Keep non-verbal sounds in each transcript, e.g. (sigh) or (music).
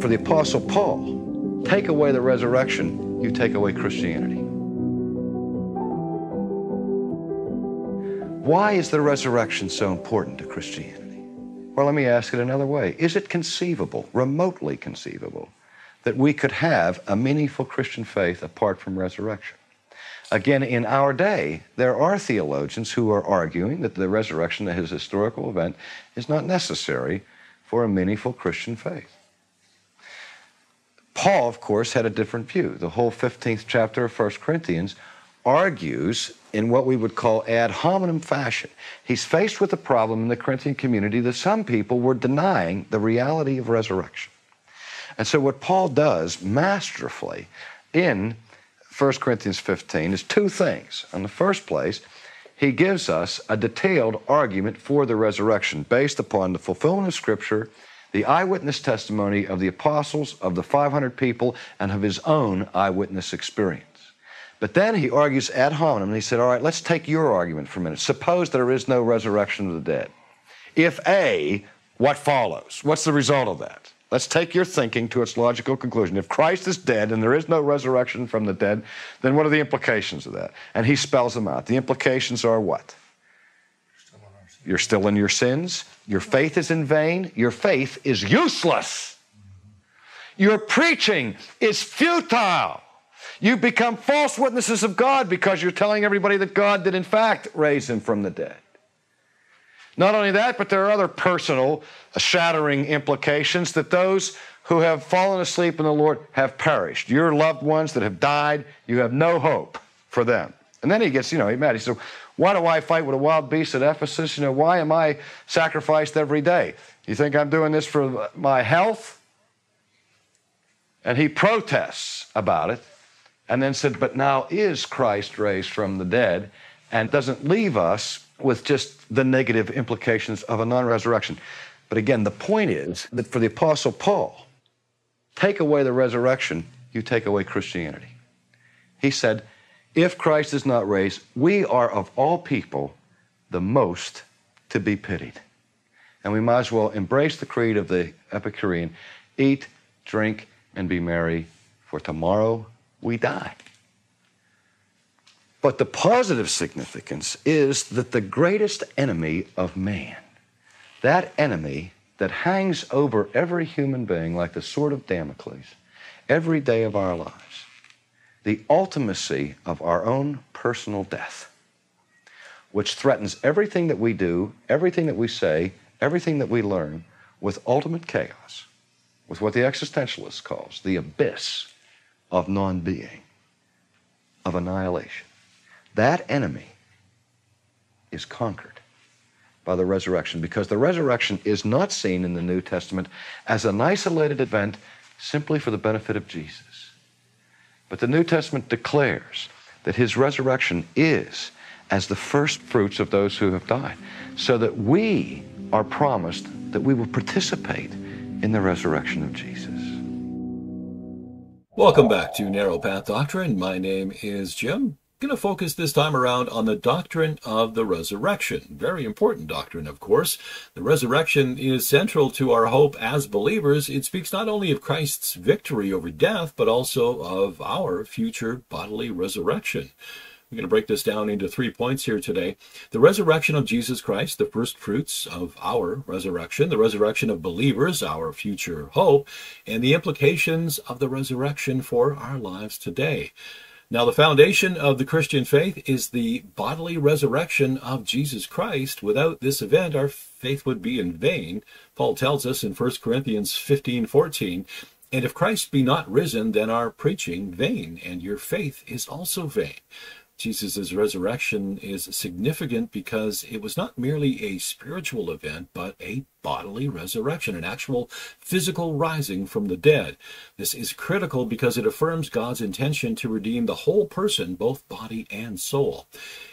for the Apostle Paul, take away the resurrection, you take away Christianity. Why is the resurrection so important to Christianity? Well, let me ask it another way. Is it conceivable, remotely conceivable, that we could have a meaningful Christian faith apart from resurrection? Again, in our day, there are theologians who are arguing that the resurrection as a historical event is not necessary for a meaningful Christian faith. Paul, of course, had a different view. The whole 15th chapter of 1 Corinthians argues in what we would call ad hominem fashion. He's faced with a problem in the Corinthian community that some people were denying the reality of resurrection. And so, what Paul does masterfully in 1 Corinthians 15 is two things. In the first place, he gives us a detailed argument for the resurrection based upon the fulfillment of Scripture, the eyewitness testimony of the apostles, of the 500 people, and of his own eyewitness experience. But then he argues ad hominem, he said, All right, let's take your argument for a minute. Suppose there is no resurrection of the dead. If A, what follows? What's the result of that? Let's take your thinking to its logical conclusion. If Christ is dead and there is no resurrection from the dead, then what are the implications of that? And he spells them out. The implications are what? You're still in your sins. Your faith is in vain. Your faith is useless. Your preaching is futile. You've become false witnesses of God because you're telling everybody that God did, in fact, raise him from the dead. Not only that, but there are other personal, uh, shattering implications that those who have fallen asleep in the Lord have perished. Your loved ones that have died, you have no hope for them. And then he gets, you know, he's mad. He says, Why do I fight with a wild beast at Ephesus? You know, why am I sacrificed every day? You think I'm doing this for my health? And he protests about it and then said, But now is Christ raised from the dead? And doesn't leave us with just the negative implications of a non resurrection. But again, the point is that for the Apostle Paul, take away the resurrection, you take away Christianity. He said, if Christ is not raised, we are of all people the most to be pitied. And we might as well embrace the creed of the Epicurean eat, drink, and be merry, for tomorrow we die. But the positive significance is that the greatest enemy of man, that enemy that hangs over every human being like the sword of Damocles every day of our lives, the ultimacy of our own personal death, which threatens everything that we do, everything that we say, everything that we learn with ultimate chaos, with what the existentialist calls the abyss of non being, of annihilation. That enemy is conquered by the resurrection because the resurrection is not seen in the New Testament as an isolated event simply for the benefit of Jesus. But the New Testament declares that his resurrection is as the first fruits of those who have died, so that we are promised that we will participate in the resurrection of Jesus. Welcome back to Narrow Path Doctrine. My name is Jim going to focus this time around on the doctrine of the resurrection. Very important doctrine, of course. The resurrection is central to our hope as believers. It speaks not only of Christ's victory over death, but also of our future bodily resurrection. We're going to break this down into three points here today. The resurrection of Jesus Christ, the first fruits of our resurrection, the resurrection of believers, our future hope, and the implications of the resurrection for our lives today. Now, the foundation of the Christian faith is the bodily resurrection of Jesus Christ. Without this event, our faith would be in vain. Paul tells us in 1 Corinthians 15 14, and if Christ be not risen, then our preaching vain, and your faith is also vain. Jesus' resurrection is significant because it was not merely a spiritual event, but a bodily resurrection, an actual physical rising from the dead. This is critical because it affirms God's intention to redeem the whole person, both body and soul.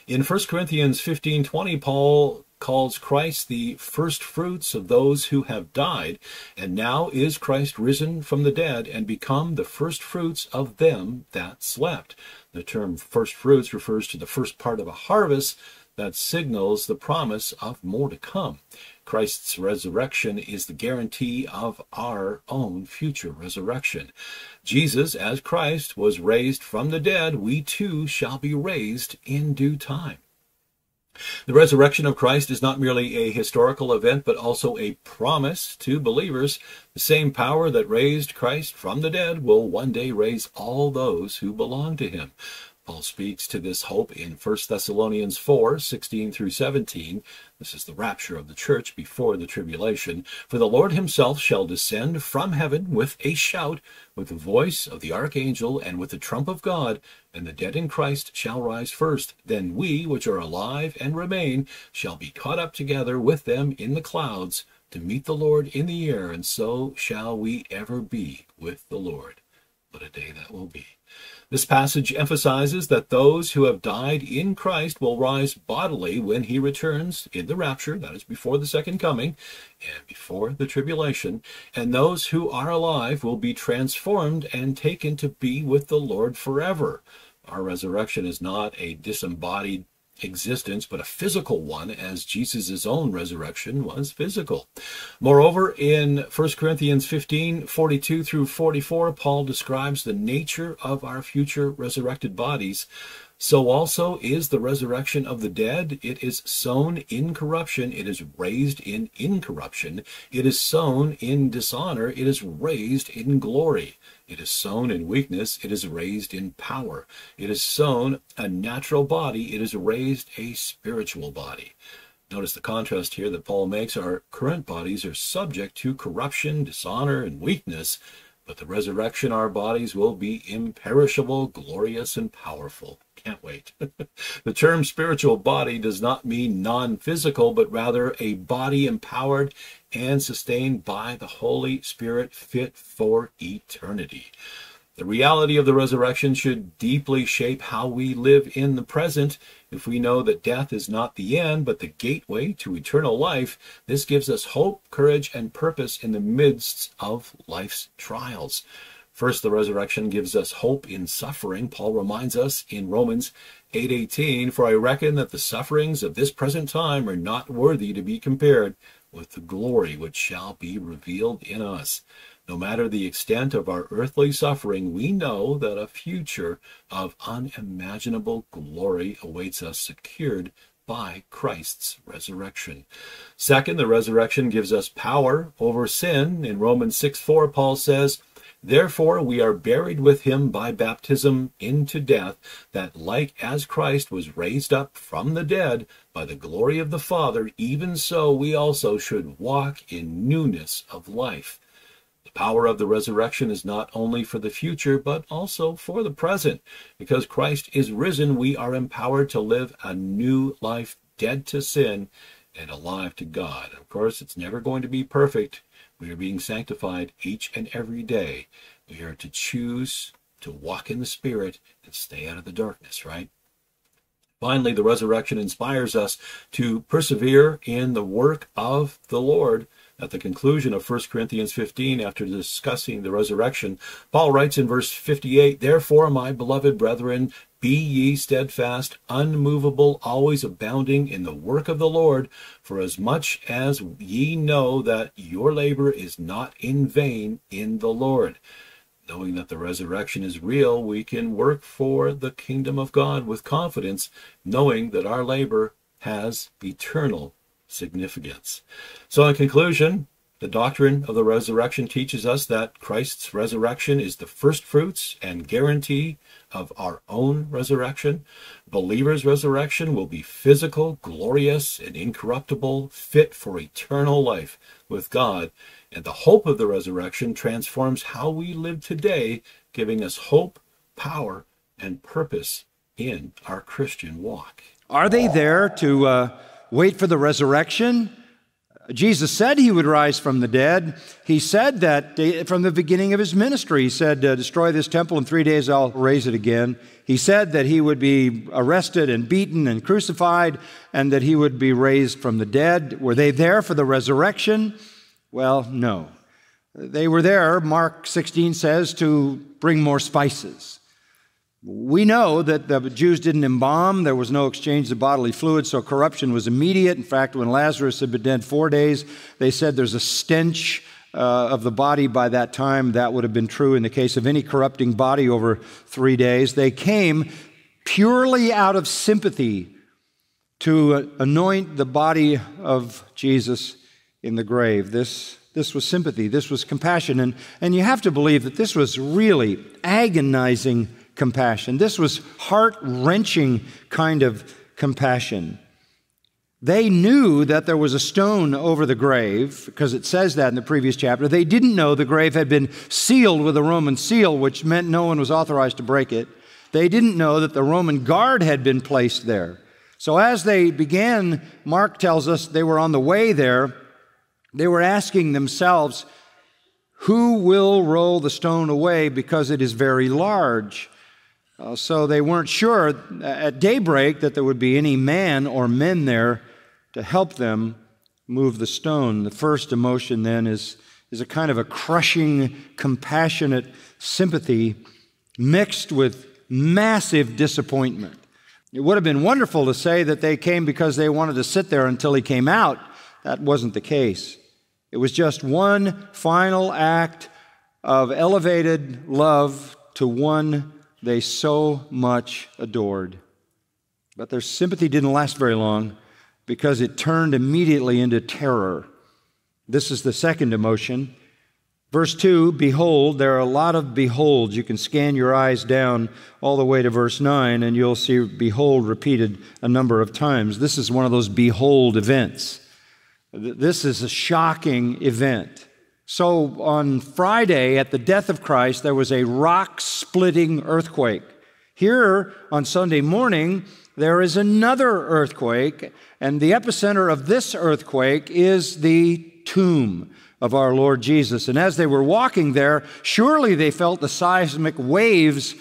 In 1 Corinthians 15:20, Paul calls Christ the first fruits of those who have died, and now is Christ risen from the dead and become the first fruits of them that slept. The term first fruits refers to the first part of a harvest that signals the promise of more to come. Christ's resurrection is the guarantee of our own future resurrection. Jesus, as Christ, was raised from the dead. We too shall be raised in due time. The resurrection of Christ is not merely a historical event, but also a promise to believers. The same power that raised Christ from the dead will one day raise all those who belong to him. Paul speaks to this hope in 1 Thessalonians 4 16 through 17. This is the rapture of the church before the tribulation. For the Lord himself shall descend from heaven with a shout, with the voice of the archangel, and with the trump of God, and the dead in Christ shall rise first. Then we, which are alive and remain, shall be caught up together with them in the clouds to meet the Lord in the air, and so shall we ever be with the Lord. What a day that will be. This passage emphasizes that those who have died in Christ will rise bodily when he returns in the rapture, that is before the second coming and before the tribulation, and those who are alive will be transformed and taken to be with the Lord forever. Our resurrection is not a disembodied existence, but a physical one, as Jesus' own resurrection was physical. Moreover, in 1 Corinthians 15 42 through 44, Paul describes the nature of our future resurrected bodies. So also is the resurrection of the dead. It is sown in corruption. It is raised in incorruption. It is sown in dishonor. It is raised in glory. It is sown in weakness, it is raised in power. It is sown a natural body, it is raised a spiritual body. Notice the contrast here that Paul makes. Our current bodies are subject to corruption, dishonor, and weakness, but the resurrection, our bodies will be imperishable, glorious, and powerful. Can't wait. (laughs) the term spiritual body does not mean non physical, but rather a body empowered and sustained by the Holy Spirit, fit for eternity. The reality of the resurrection should deeply shape how we live in the present. If we know that death is not the end, but the gateway to eternal life, this gives us hope, courage, and purpose in the midst of life's trials. First, the resurrection gives us hope in suffering. Paul reminds us in Romans 8:18, "For I reckon that the sufferings of this present time are not worthy to be compared with the glory which shall be revealed in us. No matter the extent of our earthly suffering, we know that a future of unimaginable glory awaits us secured by Christ's resurrection. Second, the resurrection gives us power over sin. In Romans 6 4, Paul says, Therefore, we are buried with him by baptism into death, that like as Christ was raised up from the dead by the glory of the Father, even so we also should walk in newness of life. The power of the resurrection is not only for the future, but also for the present. Because Christ is risen, we are empowered to live a new life, dead to sin and alive to God. Of course, it's never going to be perfect. We are being sanctified each and every day. We are to choose to walk in the Spirit and stay out of the darkness, right? Finally, the resurrection inspires us to persevere in the work of the Lord. At the conclusion of 1 Corinthians 15, after discussing the resurrection, Paul writes in verse 58 Therefore, my beloved brethren, be ye steadfast, unmovable, always abounding in the work of the Lord, for as much as ye know that your labor is not in vain in the Lord. Knowing that the resurrection is real, we can work for the kingdom of God with confidence, knowing that our labor has eternal significance. So, in conclusion, the doctrine of the resurrection teaches us that Christ's resurrection is the first fruits and guarantee of our own resurrection. Believers' resurrection will be physical, glorious, and incorruptible, fit for eternal life with God. And the hope of the resurrection transforms how we live today, giving us hope, power, and purpose in our Christian walk. Are they there to uh, wait for the resurrection? Jesus said he would rise from the dead. He said that from the beginning of his ministry. He said, uh, Destroy this temple in three days, I'll raise it again. He said that he would be arrested and beaten and crucified and that he would be raised from the dead. Were they there for the resurrection? Well, no. They were there, Mark 16 says, to bring more spices. We know that the Jews didn't embalm, there was no exchange of bodily fluids, so corruption was immediate. In fact, when Lazarus had been dead four days, they said there's a stench uh, of the body by that time. That would have been true in the case of any corrupting body over three days. They came purely out of sympathy to anoint the body of Jesus in the grave. This, this was sympathy, this was compassion. And, and you have to believe that this was really agonizing compassion. This was heart wrenching kind of compassion. They knew that there was a stone over the grave, because it says that in the previous chapter. They didn't know the grave had been sealed with a Roman seal, which meant no one was authorized to break it. They didn't know that the Roman guard had been placed there. So as they began, Mark tells us they were on the way there, they were asking themselves, Who will roll the stone away because it is very large? Uh, so they weren't sure at daybreak that there would be any man or men there to help them move the stone. The first emotion then is, is a kind of a crushing, compassionate sympathy mixed with massive disappointment. It would have been wonderful to say that they came because they wanted to sit there until he came out. That wasn't the case. It was just one final act of elevated love to one they so much adored. But their sympathy didn't last very long because it turned immediately into terror. This is the second emotion. Verse 2 Behold, there are a lot of beholds. You can scan your eyes down all the way to verse 9, and you'll see behold repeated a number of times. This is one of those behold events. This is a shocking event. So on Friday, at the death of Christ, there was a rock splitting earthquake. Here on Sunday morning, there is another earthquake, and the epicenter of this earthquake is the tomb of our Lord Jesus. And as they were walking there, surely they felt the seismic waves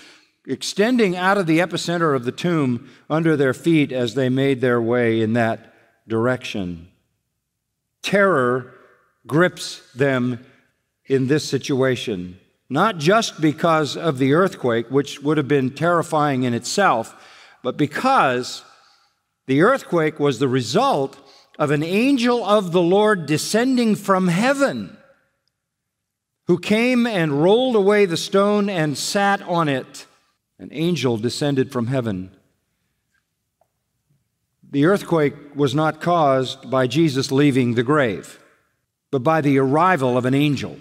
extending out of the epicenter of the tomb under their feet as they made their way in that direction. Terror grips them in this situation, not just because of the earthquake, which would have been terrifying in itself, but because the earthquake was the result of an angel of the Lord descending from heaven, who came and rolled away the stone and sat on it. An angel descended from heaven. The earthquake was not caused by Jesus leaving the grave but by the arrival of an angel.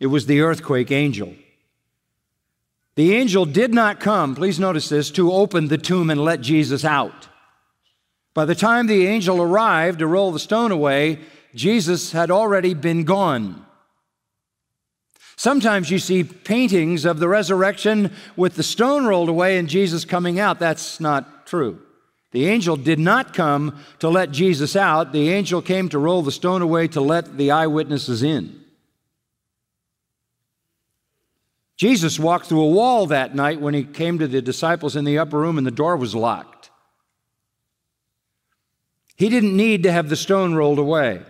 It was the earthquake angel. The angel did not come, please notice this, to open the tomb and let Jesus out. By the time the angel arrived to roll the stone away, Jesus had already been gone. Sometimes you see paintings of the resurrection with the stone rolled away and Jesus coming out. That's not true. The angel did not come to let Jesus out. The angel came to roll the stone away to let the eyewitnesses in. Jesus walked through a wall that night when he came to the disciples in the upper room and the door was locked. He didn't need to have the stone rolled away.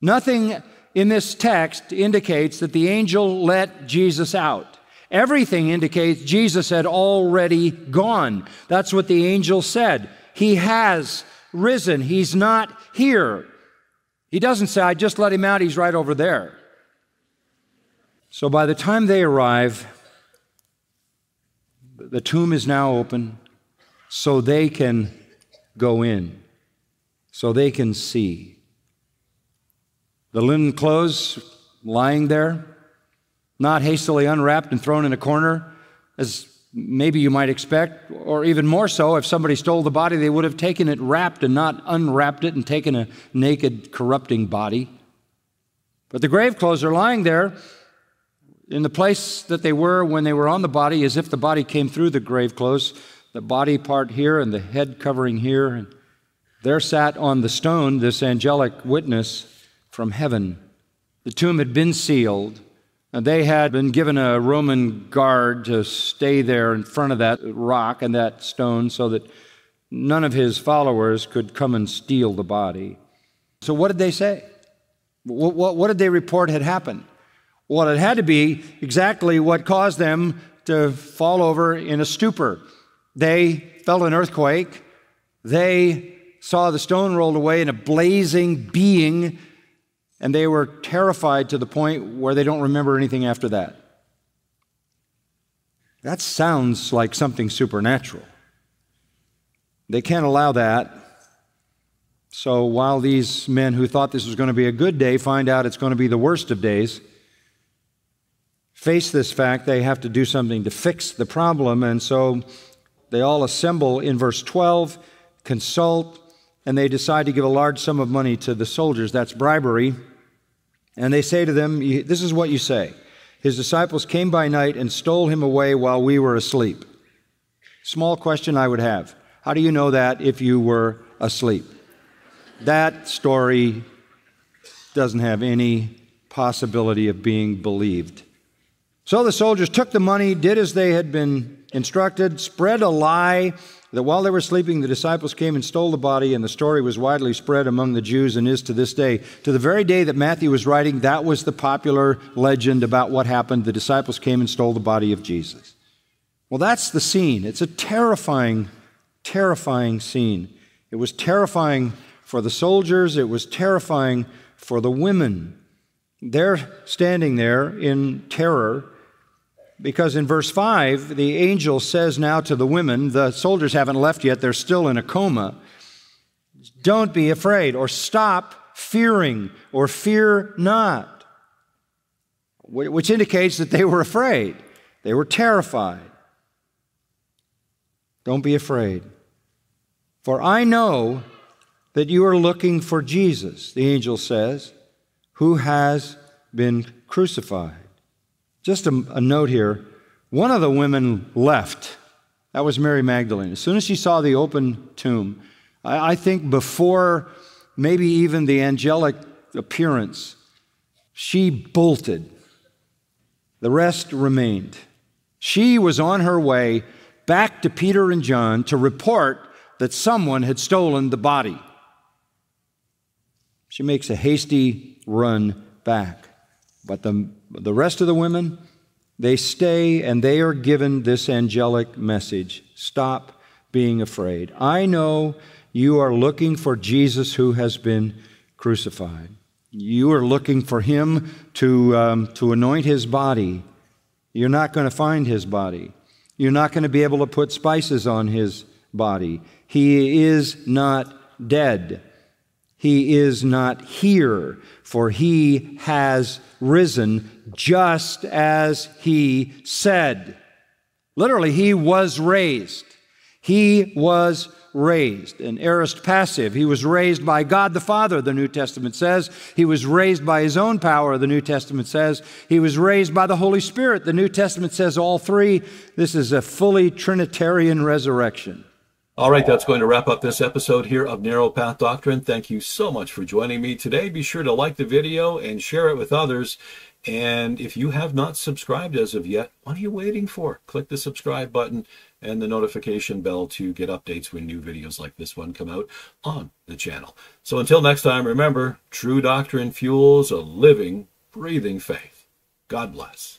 Nothing in this text indicates that the angel let Jesus out. Everything indicates Jesus had already gone. That's what the angel said. He has risen. He's not here. He doesn't say, I just let him out, he's right over there. So by the time they arrive, the tomb is now open so they can go in, so they can see. The linen clothes lying there, not hastily unwrapped and thrown in a corner, as maybe you might expect, or even more so, if somebody stole the body, they would have taken it wrapped and not unwrapped it and taken a naked, corrupting body. But the grave clothes are lying there in the place that they were when they were on the body, as if the body came through the grave clothes, the body part here and the head covering here. And there sat on the stone this angelic witness from heaven. The tomb had been sealed. They had been given a Roman guard to stay there in front of that rock and that stone so that none of his followers could come and steal the body. So, what did they say? What, what, what did they report had happened? Well, it had to be exactly what caused them to fall over in a stupor. They felt an earthquake. They saw the stone rolled away and a blazing being, and they were terrified to the point where they don't remember anything after that. That sounds like something supernatural. They can't allow that. So while these men who thought this was going to be a good day find out it's going to be the worst of days, face this fact, they have to do something to fix the problem. And so they all assemble in verse 12, consult, and they decide to give a large sum of money to the soldiers. That's bribery. And they say to them, This is what you say His disciples came by night and stole him away while we were asleep. Small question I would have How do you know that if you were asleep? That story doesn't have any possibility of being believed. So the soldiers took the money, did as they had been instructed, spread a lie that while they were sleeping, the disciples came and stole the body, and the story was widely spread among the Jews and is to this day. To the very day that Matthew was writing, that was the popular legend about what happened. The disciples came and stole the body of Jesus. Well, that's the scene. It's a terrifying, terrifying scene. It was terrifying for the soldiers, it was terrifying for the women. They're standing there in terror because in verse 5, the angel says now to the women, the soldiers haven't left yet, they're still in a coma. Don't be afraid, or stop fearing, or fear not. Which indicates that they were afraid, they were terrified. Don't be afraid. For I know that you are looking for Jesus, the angel says, who has been crucified. Just a, a note here one of the women left. That was Mary Magdalene. As soon as she saw the open tomb, I, I think before maybe even the angelic appearance, she bolted. The rest remained. She was on her way back to Peter and John to report that someone had stolen the body. She makes a hasty run back. But the, the rest of the women, they stay and they are given this angelic message stop being afraid. I know you are looking for Jesus who has been crucified. You are looking for him to, um, to anoint his body. You're not going to find his body. You're not going to be able to put spices on his body. He is not dead. He is not here, for he has risen just as he said. Literally, he was raised. He was raised. An aorist passive. He was raised by God the Father, the New Testament says. He was raised by his own power, the New Testament says. He was raised by the Holy Spirit. The New Testament says all three. This is a fully Trinitarian resurrection. All right, that's going to wrap up this episode here of Narrow Path Doctrine. Thank you so much for joining me today. Be sure to like the video and share it with others. And if you have not subscribed as of yet, what are you waiting for? Click the subscribe button and the notification bell to get updates when new videos like this one come out on the channel. So until next time, remember, true doctrine fuels a living, breathing faith. God bless.